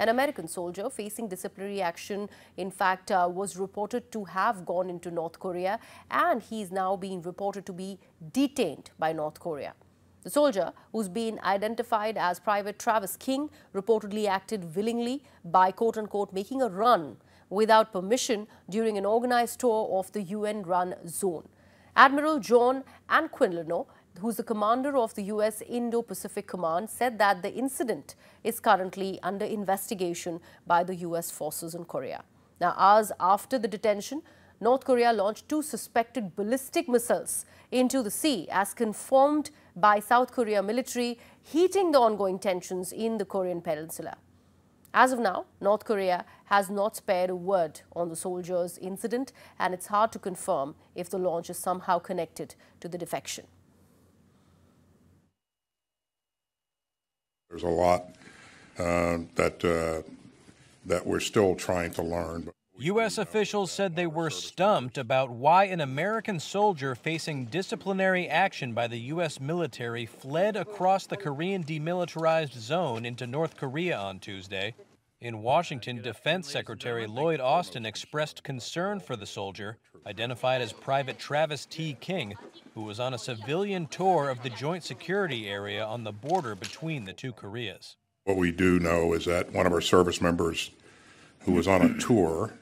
An American soldier facing disciplinary action, in fact, uh, was reported to have gone into North Korea and he is now being reported to be detained by North Korea. The soldier, who's been identified as Private Travis King, reportedly acted willingly by quote-unquote making a run without permission during an organized tour of the UN-run zone. Admiral John Aquilino who's the commander of the U.S. Indo-Pacific Command, said that the incident is currently under investigation by the U.S. forces in Korea. Now, hours after the detention, North Korea launched two suspected ballistic missiles into the sea as confirmed by South Korea military, heating the ongoing tensions in the Korean peninsula. As of now, North Korea has not spared a word on the soldiers' incident and it's hard to confirm if the launch is somehow connected to the defection. There's a lot uh, that uh, that we're still trying to learn. U.S. officials said they were stumped about why an American soldier facing disciplinary action by the U.S. military fled across the Korean demilitarized zone into North Korea on Tuesday. In Washington, Defense Secretary Lloyd Austin expressed concern for the soldier, identified as Private Travis T. King, who was on a civilian tour of the joint security area on the border between the two Koreas. What we do know is that one of our service members who was on a tour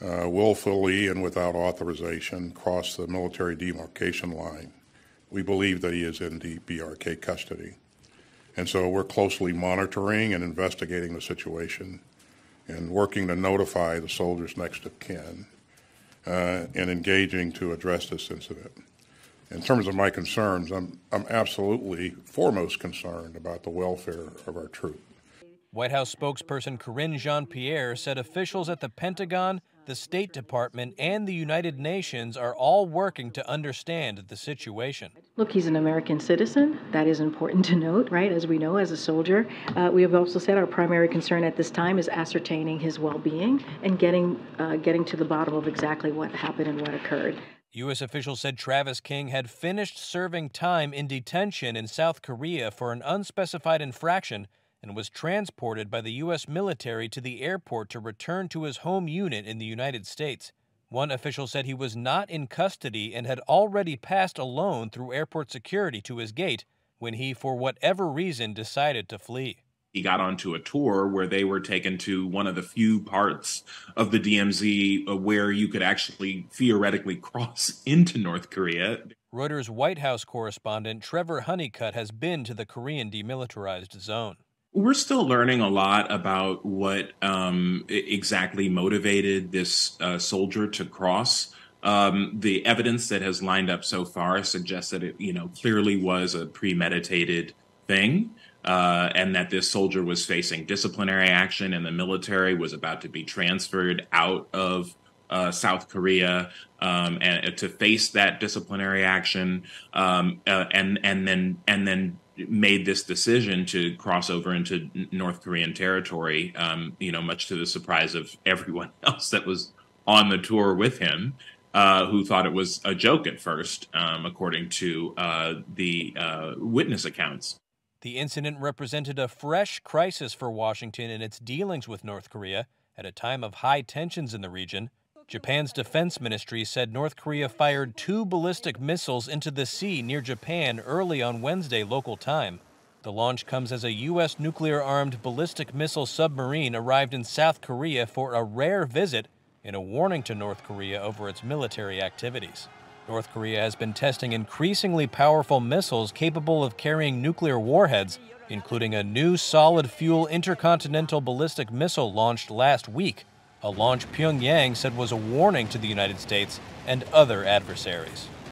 uh, willfully and without authorization crossed the military demarcation line. We believe that he is in DPRK custody. And so we're closely monitoring and investigating the situation and working to notify the soldiers next of kin uh, and engaging to address this incident. In terms of my concerns, I'm, I'm absolutely foremost concerned about the welfare of our troops. White House spokesperson Karine Jean Pierre said officials at the Pentagon the State Department, and the United Nations are all working to understand the situation. Look, he's an American citizen. That is important to note, right? As we know, as a soldier. Uh, we have also said our primary concern at this time is ascertaining his well being and getting, uh, getting to the bottom of exactly what happened and what occurred. U.S. officials said Travis King had finished serving time in detention in South Korea for an unspecified infraction and was transported by the U.S. military to the airport to return to his home unit in the United States. One official said he was not in custody and had already passed alone through airport security to his gate when he, for whatever reason, decided to flee. He got onto a tour where they were taken to one of the few parts of the DMZ uh, where you could actually theoretically cross into North Korea. Reuters White House correspondent Trevor Hunnicutt has been to the Korean demilitarized zone. We're still learning a lot about what um, exactly motivated this uh, soldier to cross. Um, the evidence that has lined up so far suggests that it, you know, clearly was a premeditated thing, uh, and that this soldier was facing disciplinary action, and the military was about to be transferred out of uh, South Korea um, and to face that disciplinary action, um, uh, and and then and then made this decision to cross over into North Korean territory, um, you know, much to the surprise of everyone else that was on the tour with him, uh, who thought it was a joke at first, um, according to uh, the uh, witness accounts. The incident represented a fresh crisis for Washington in its dealings with North Korea at a time of high tensions in the region. Japan's defense ministry said North Korea fired two ballistic missiles into the sea near Japan early on Wednesday local time. The launch comes as a U.S. nuclear armed ballistic missile submarine arrived in South Korea for a rare visit in a warning to North Korea over its military activities. North Korea has been testing increasingly powerful missiles capable of carrying nuclear warheads, including a new solid fuel intercontinental ballistic missile launched last week a launch Pyongyang said was a warning to the United States and other adversaries.